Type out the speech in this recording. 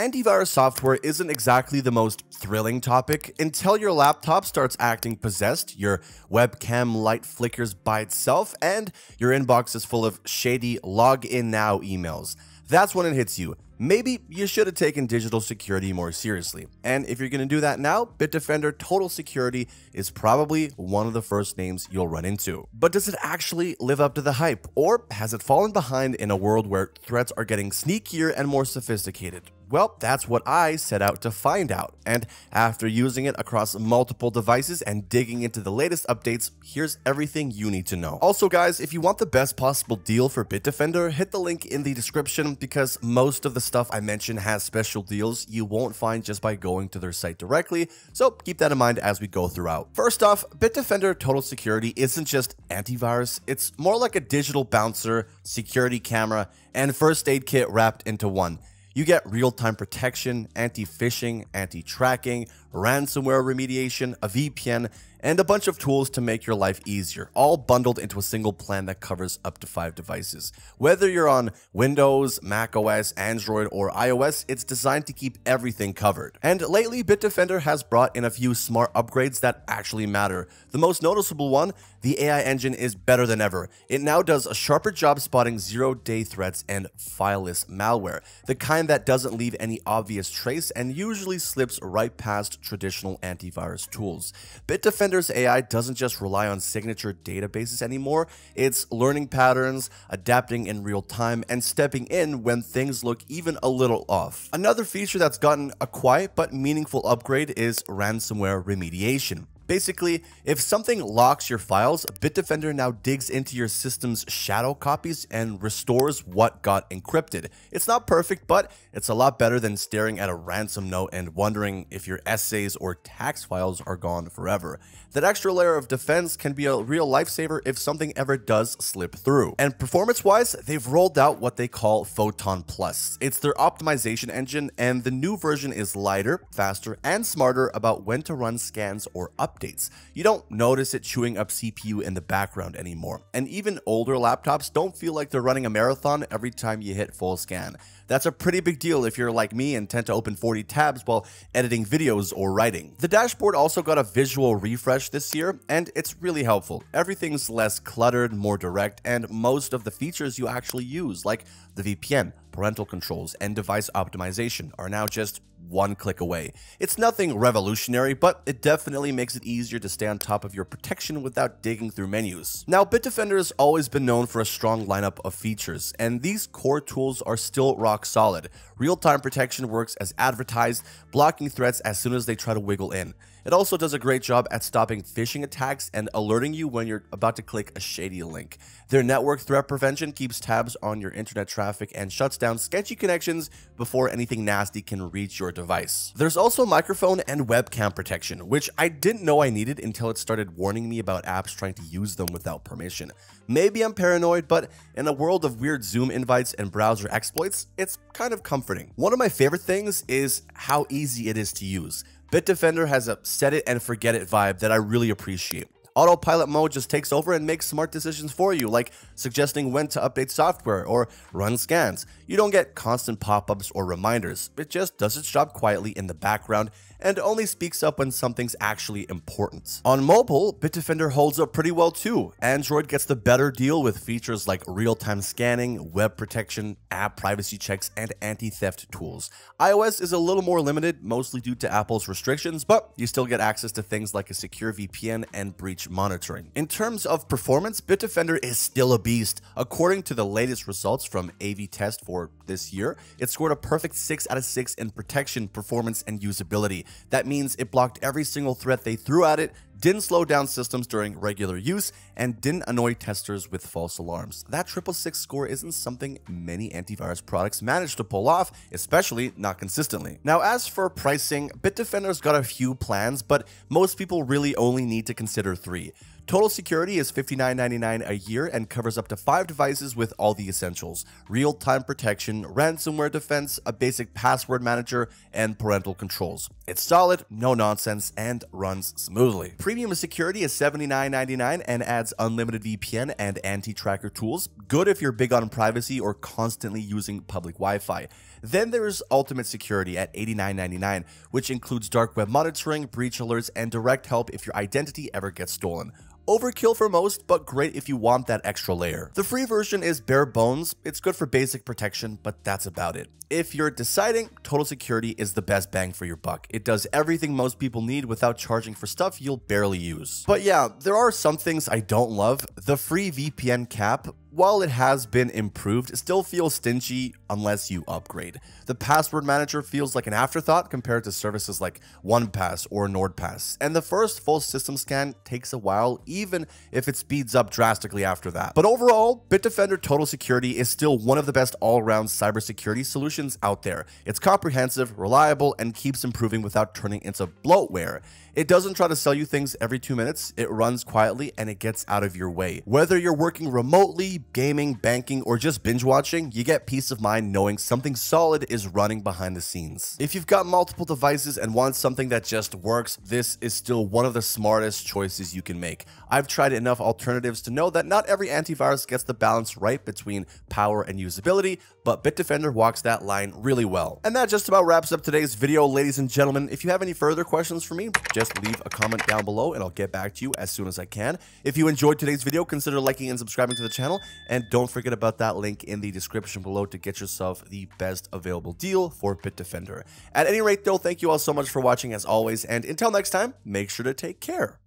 Antivirus software isn't exactly the most thrilling topic until your laptop starts acting possessed, your webcam light flickers by itself, and your inbox is full of shady log in now emails. That's when it hits you. Maybe you should have taken digital security more seriously. And if you're going to do that now, Bitdefender Total Security is probably one of the first names you'll run into. But does it actually live up to the hype? Or has it fallen behind in a world where threats are getting sneakier and more sophisticated? Well, that's what I set out to find out. And after using it across multiple devices and digging into the latest updates, here's everything you need to know. Also guys, if you want the best possible deal for Bitdefender, hit the link in the description because most of the stuff I mentioned has special deals you won't find just by going to their site directly, so keep that in mind as we go throughout. First off, Bitdefender Total Security isn't just antivirus, it's more like a digital bouncer, security camera, and first aid kit wrapped into one. You get real-time protection, anti-phishing, anti-tracking, ransomware remediation, a VPN, and a bunch of tools to make your life easier, all bundled into a single plan that covers up to five devices. Whether you're on Windows, Mac OS, Android, or iOS, it's designed to keep everything covered. And lately, Bitdefender has brought in a few smart upgrades that actually matter. The most noticeable one, the AI engine is better than ever. It now does a sharper job spotting zero-day threats and fileless malware, the kind that doesn't leave any obvious trace and usually slips right past traditional antivirus tools. Bitdefender Defender's AI doesn't just rely on signature databases anymore, it's learning patterns, adapting in real time, and stepping in when things look even a little off. Another feature that's gotten a quiet but meaningful upgrade is ransomware remediation. Basically, if something locks your files, Bitdefender now digs into your system's shadow copies and restores what got encrypted. It's not perfect, but it's a lot better than staring at a ransom note and wondering if your essays or tax files are gone forever. That extra layer of defense can be a real lifesaver if something ever does slip through. And performance-wise, they've rolled out what they call Photon Plus. It's their optimization engine, and the new version is lighter, faster, and smarter about when to run scans or updates updates. You don't notice it chewing up CPU in the background anymore. And even older laptops don't feel like they're running a marathon every time you hit full scan. That's a pretty big deal if you're like me and tend to open 40 tabs while editing videos or writing. The dashboard also got a visual refresh this year, and it's really helpful. Everything's less cluttered, more direct, and most of the features you actually use, like the VPN, parental controls, and device optimization, are now just one click away. It's nothing revolutionary, but it definitely makes it easier to stay on top of your protection without digging through menus. Now, Bitdefender has always been known for a strong lineup of features, and these core tools are still rock solid. Real-time protection works as advertised, blocking threats as soon as they try to wiggle in. It also does a great job at stopping phishing attacks and alerting you when you're about to click a shady link. Their network threat prevention keeps tabs on your internet traffic and shuts down sketchy connections before anything nasty can reach your device. There's also microphone and webcam protection, which I didn't know I needed until it started warning me about apps trying to use them without permission. Maybe I'm paranoid, but in a world of weird Zoom invites and browser exploits, it's kind of comforting. One of my favorite things is how easy it is to use. Bitdefender has a set it and forget it vibe that I really appreciate. Autopilot mode just takes over and makes smart decisions for you, like suggesting when to update software or run scans. You don't get constant pop-ups or reminders. It just does its job quietly in the background and only speaks up when something's actually important. On mobile, Bitdefender holds up pretty well too. Android gets the better deal with features like real-time scanning, web protection, app privacy checks, and anti-theft tools. iOS is a little more limited, mostly due to Apple's restrictions, but you still get access to things like a secure VPN and breach monitoring. In terms of performance, Bitdefender is still a beast. According to the latest results from AV-Test for this year, it scored a perfect 6 out of 6 in protection, performance, and usability. That means it blocked every single threat they threw at it, didn't slow down systems during regular use, and didn't annoy testers with false alarms. That triple six score isn't something many antivirus products manage to pull off, especially not consistently. Now, as for pricing, Bitdefender's got a few plans, but most people really only need to consider three. Total security is $59.99 a year and covers up to five devices with all the essentials real time protection, ransomware defense, a basic password manager, and parental controls. It's solid, no nonsense, and runs smoothly. Premium security is $79.99 and adds unlimited VPN and anti tracker tools. Good if you're big on privacy or constantly using public Wi Fi. Then there's Ultimate Security at $89.99, which includes dark web monitoring, breach alerts, and direct help if your identity ever gets stolen. Overkill for most, but great if you want that extra layer. The free version is bare bones, it's good for basic protection, but that's about it. If you're deciding, Total Security is the best bang for your buck. It does everything most people need without charging for stuff you'll barely use. But yeah, there are some things I don't love. The free VPN cap, while it has been improved, it still feels stingy unless you upgrade. The password manager feels like an afterthought compared to services like OnePass or NordPass, and the first full system scan takes a while even if it speeds up drastically after that. But overall, Bitdefender Total Security is still one of the best all-around cybersecurity solutions out there. It's comprehensive, reliable, and keeps improving without turning into bloatware. It doesn't try to sell you things every two minutes, it runs quietly and it gets out of your way. Whether you're working remotely, gaming, banking, or just binge watching, you get peace of mind knowing something solid is running behind the scenes. If you've got multiple devices and want something that just works, this is still one of the smartest choices you can make. I've tried enough alternatives to know that not every antivirus gets the balance right between power and usability, but Bitdefender walks that line really well. And that just about wraps up today's video, ladies and gentlemen. If you have any further questions for me, just leave a comment down below and I'll get back to you as soon as I can. If you enjoyed today's video, consider liking and subscribing to the channel, and don't forget about that link in the description below to get yourself the best available deal for Bitdefender. At any rate though, thank you all so much for watching as always, and until next time, make sure to take care.